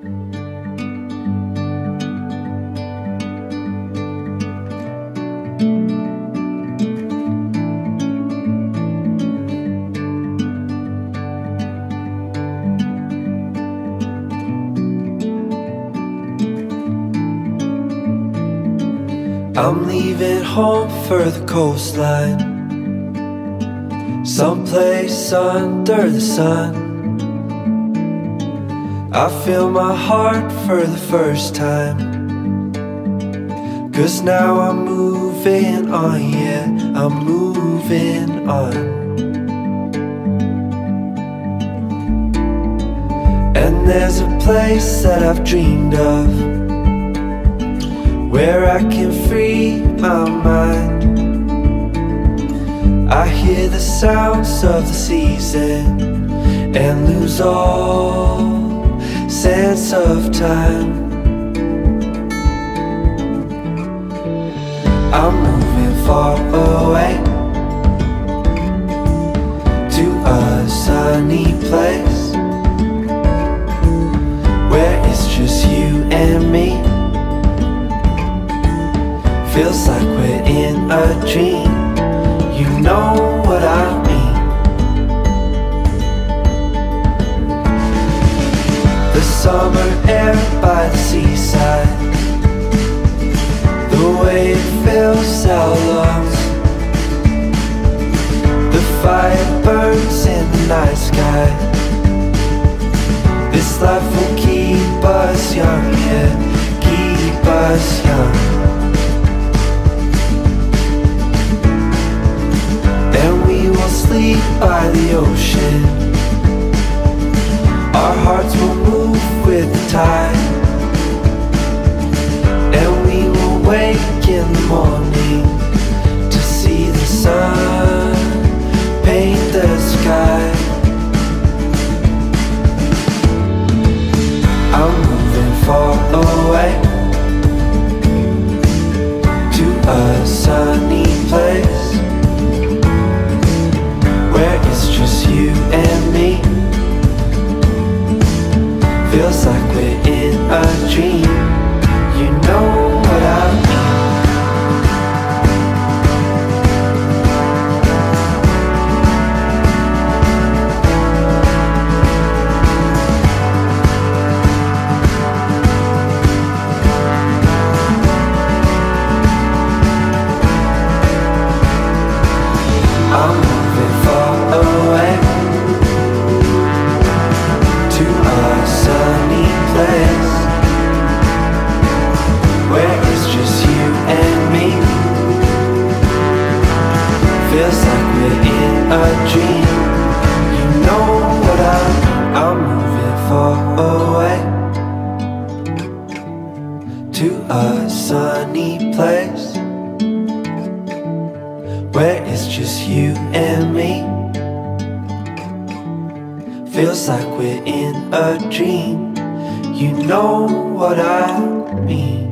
I'm leaving home for the coastline. Someplace under the sun. I feel my heart for the first time. Cause now I'm moving on, yeah, I'm moving on. And there's a place that I've dreamed of Where I can free my mind. I hear the sounds of the season And lose all sense of time. I'm moving far away To a sunny place Where it's just you and me. Feels like we're in a dream. You know summer air by the seaside. The way it fills our lungs. The fire burns in the night sky. This life will keep us young, yeah Keep us young. And we will sleep by the ocean. Our hearts will tide And we will wake in the morning To see the sun paint the sky. I'm moving far away To a sunny place Where it's just you sunny place where it's just you and me. Feels like we're in a dream. You know what I mean.